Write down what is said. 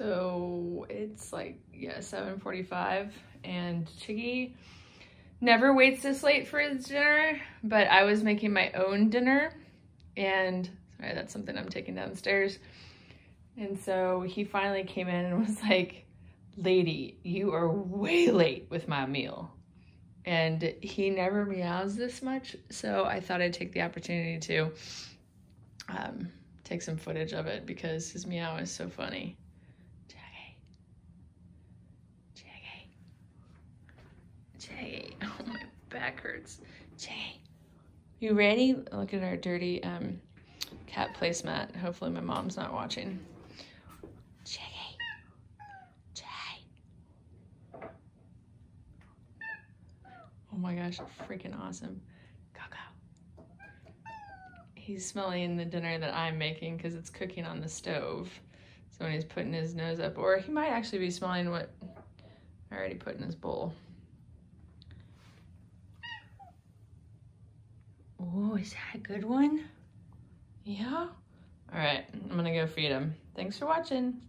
So it's like, yeah, 7.45 and Chiggy never waits this late for his dinner, but I was making my own dinner and sorry, that's something I'm taking downstairs. And so he finally came in and was like, lady, you are way late with my meal. And he never meows this much, so I thought I'd take the opportunity to um, take some footage of it because his meow is so funny. Chiggy. Oh, my back hurts. Chiggy. You ready? Look at our dirty um, cat placemat. Hopefully my mom's not watching. Jay. Oh my gosh, freaking awesome. Coco. He's smelling the dinner that I'm making because it's cooking on the stove. So when he's putting his nose up, or he might actually be smelling what I already put in his bowl. Oh, is that a good one? Yeah? All right, I'm gonna go feed him. Thanks for watching.